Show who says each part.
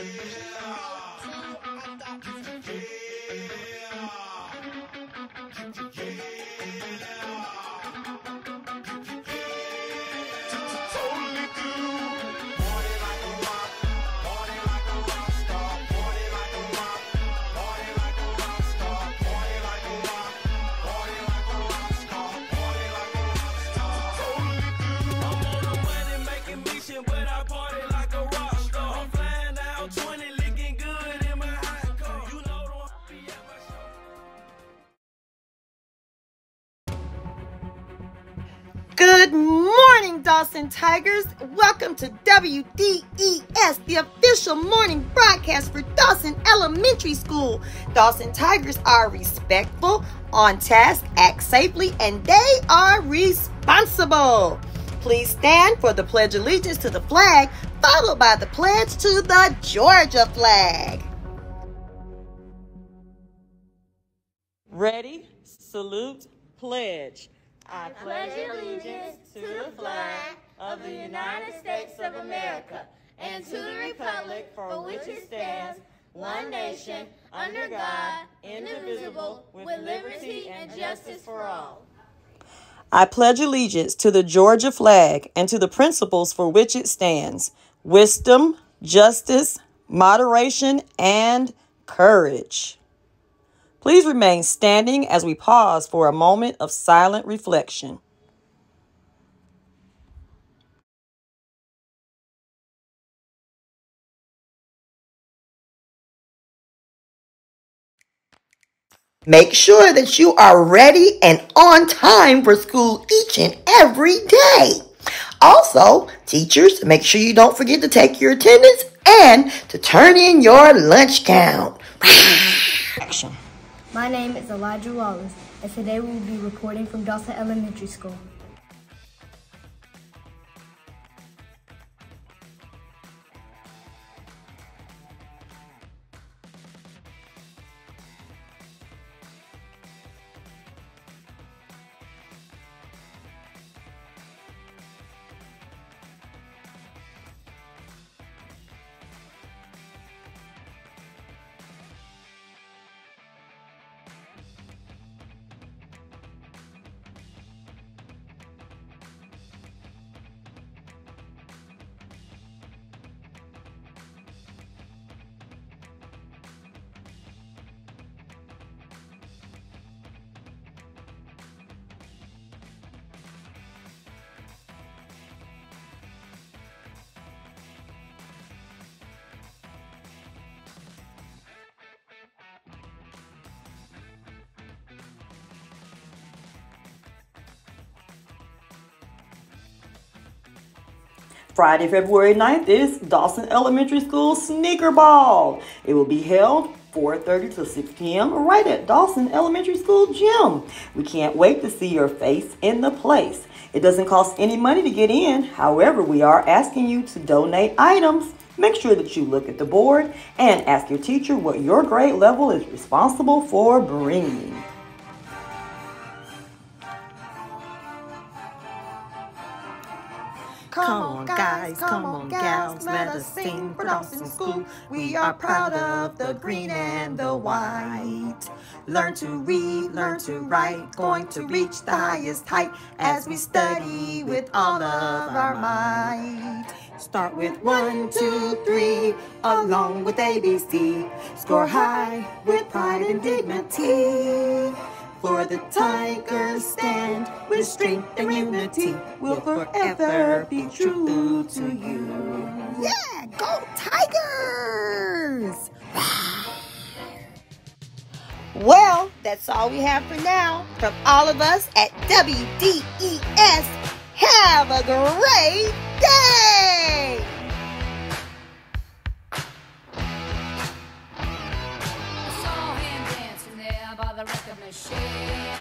Speaker 1: Yeah. Good morning, Dawson Tigers. Welcome to WDES, the official morning broadcast for Dawson Elementary School. Dawson Tigers are respectful, on task, act safely, and they are responsible. Please stand for the Pledge of Allegiance to the flag, followed by the pledge to the Georgia flag.
Speaker 2: Ready, salute, pledge.
Speaker 3: I pledge allegiance to the flag of the United States of America and to the republic for which it stands, one nation, under God, indivisible, with liberty and justice for all.
Speaker 2: I pledge allegiance to the Georgia flag and to the principles for which it stands wisdom, justice, moderation, and courage. Please remain standing as we pause for a moment of silent reflection.
Speaker 1: Make sure that you are ready and on time for school each and every day. Also, teachers, make sure you don't forget to take your attendance and to turn in your lunch count.
Speaker 2: Action.
Speaker 4: My name is Elijah Wallace, and today we will be reporting from Dawson Elementary School.
Speaker 2: Friday, February 9th is Dawson Elementary School Sneaker Ball. It will be held 4.30 to 6 p.m. right at Dawson Elementary School gym. We can't wait to see your face in the place. It doesn't cost any money to get in. However, we are asking you to donate items. Make sure that you look at the board and ask your teacher what your grade level is responsible for bringing.
Speaker 1: Come on, guys, come on, gals, let us sing for Dawson School. We are proud of the green and the white. Learn to read, learn to write, going to reach the highest height as we study with all of our might. Start with one, two, three, along with ABC. Score high with pride and dignity. For the Tigers stand with strength and unity. We'll forever be true to you. Yeah, go Tigers! Well, that's all we have for now. From all of us at WDES, have a great